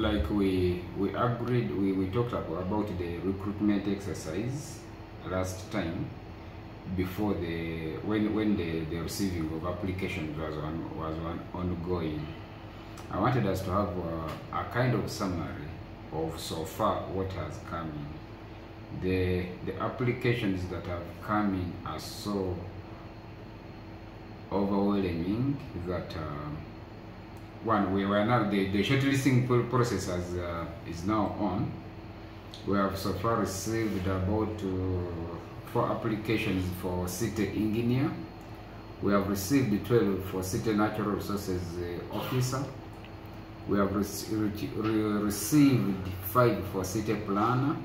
like we we agreed we, we talked about, the recruitment exercise last time before the when when the, the receiving of applications was on, was on, ongoing. I wanted us to have a, a kind of summary of so far what has come in. The the applications that have come in are so overwhelming that uh, one we were now the, the shortlisting process has, uh, is now on. We have so far received about uh, four applications for city engineer. We have received 12 for city natural resources uh, officer. We have re- re- received five for city planner.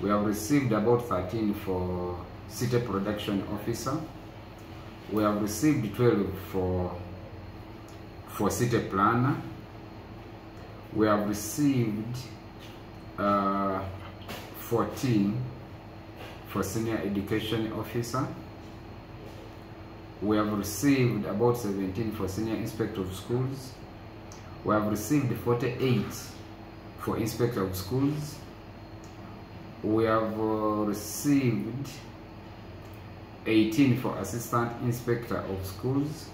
We have received about 13 for city production officer. We have received 12 for for city planner we have received uh, 14 for senior education officer. We have received about 17 for senior inspector of schools. We have received 48 for inspector of schools. We have uh, received 18 for assistant inspector of schools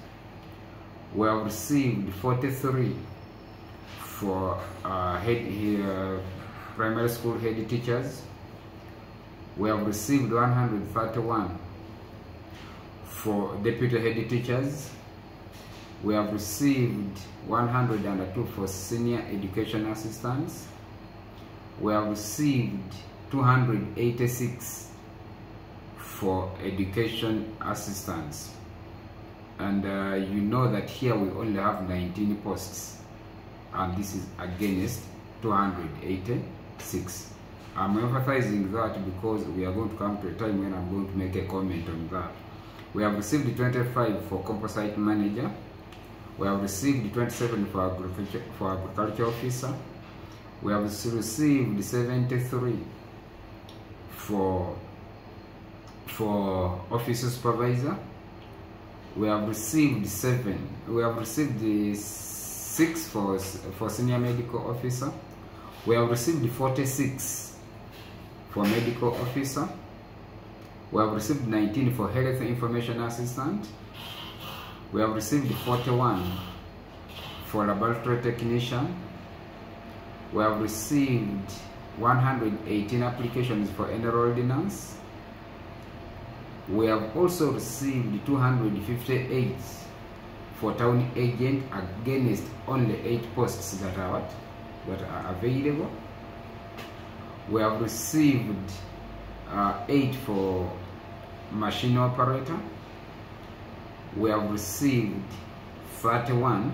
we have received 43 for uh, head uh, primary school head teachers. We have received 131 for deputy head teachers. We have received 102 for senior education assistants. We have received 286 for education assistants and uh, you know that here we only have 19 posts. And this is against 286 i'm emphasizing that because we are going to come to a time when i'm going to make a comment on that. We have received 25 for composite manager. We have received 27 for agriculture for agriculture officer. We have received 73 for for office supervisor we have received seven we have received the six for for senior medical officer. We have received 46 for medical officer. We have received 19 for health information assistant. We have received 41 for laboratory technician. We have received 118 applications for enrolled nurse we have also received 258 for town agent against only 8 posts that are what? that are available. We have received uh, 8 for machine operator. We have received 31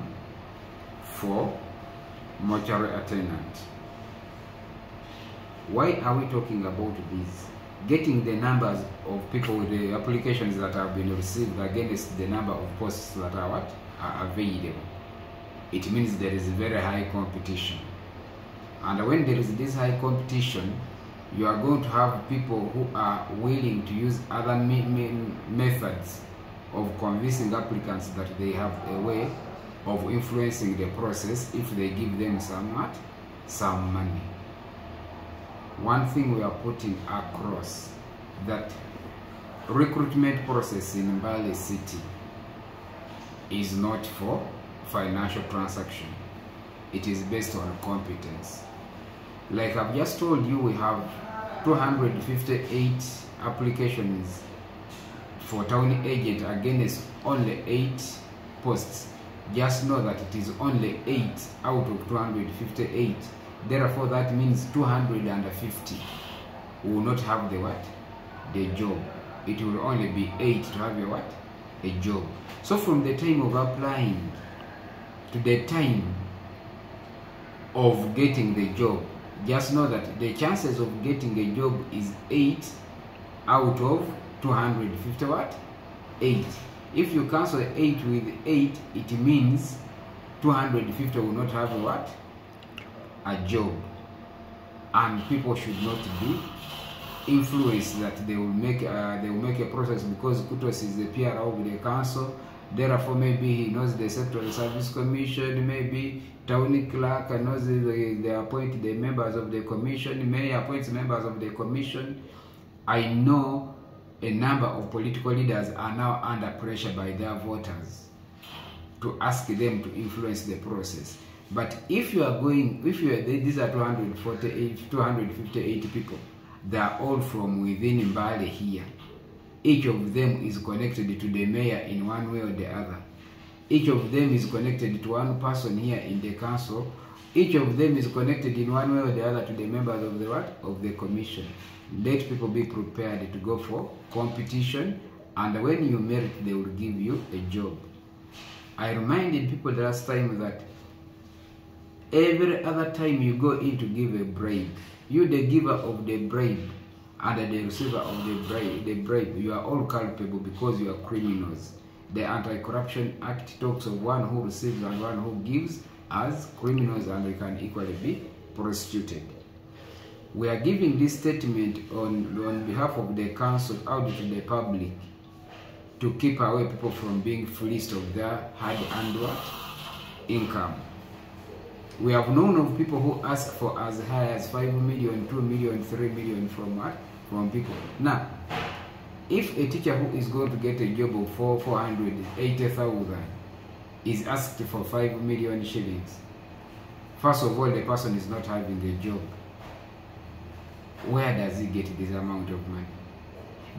for mortuary attendant. Why are we talking about this? Getting the numbers of people with the applications that have been received against the number of posts that are what are available. It means there is very high competition. And when there is this high competition, you are going to have people who are willing to use other me me methods of convincing applicants that they have a way of influencing the process if they give them some what? some money one thing we are putting across that recruitment process in Mbale City is not for financial transaction. It is based on competence. Like I've just told you, we have 258 applications for town agent against only 8 posts. Just know that it is only 8 out of 258 therefore that means 250 will not have the what? The job. It will only be 8 to have a what? A job. So from the time of applying to the time of getting the job just know that the chances of getting a job is 8 out of 250 what? 8 if you cancel 8 with 8 it means 250 will not have what a job and people should not be influenced that they will make uh, they will make a process because Kutosi is the PR of the council Therefore, maybe he knows the Sectoral Service Commission, maybe town clerk knows the, they appoint the members of the commission, mayor appoint members of the commission. I know a number of political leaders are now under pressure by their voters to ask them to influence the process. But if you are going, if you are, these are 248, 258 people, they are all from within Mbale here. Each of them is connected to the mayor in one way or the other. Each of them is connected to one person here in the council. Each of them is connected in one way or the other to the members of the what? Of the commission. Let people be prepared to go for competition and when you merit they will give you a job. I reminded people last time that every other time you go in to give a bribe, you the giver of the bribe and the receiver of the bribe, the bribe, you are all culpable because you are criminals. The Anti-Corruption Act talks of one who receives and one who gives as criminals and they can equally be prosecuted. We are giving this statement on, on behalf of the council out to the public to keep away people from being fleeced of their hard-earned income. We have known of people who ask for as high as 5 million, 2 million, 3 million from what? From people. Now, if a teacher who is going to get a job of 4, 480,000 is asked for 5 million shillings, first of all, the person is not having a job. Where does he get this amount of money?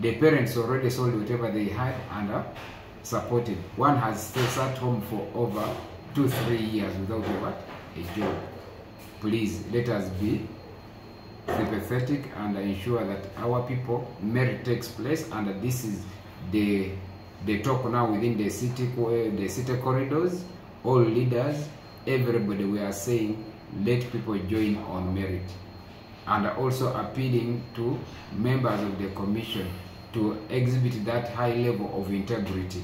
The parents already sold whatever they had and are supported. One has stayed sat home for over two, three years without a what? Please let us be sympathetic and ensure that our people merit takes place and this is the the talk now within the city eh, the city corridors. All leaders everybody we are saying let people join on merit. And also appealing to members of the commission to exhibit that high level of integrity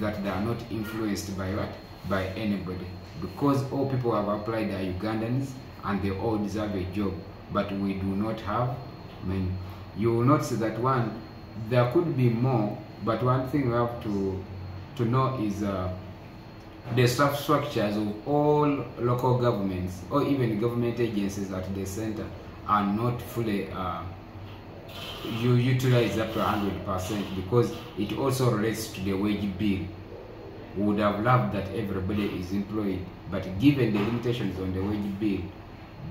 that they are not influenced by what by anybody. Because all people who have applied are ugandans and they all deserve a job but we do not have mean, you will not see that one. There could be more but one thing we have to to know is uh, the staff structures of all local governments or even government agencies at the center are not fully uh, you utilize up to 100% because it also relates to the wage bill would have loved that everybody is employed but given the limitations on the wage bill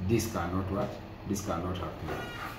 this cannot what this cannot happen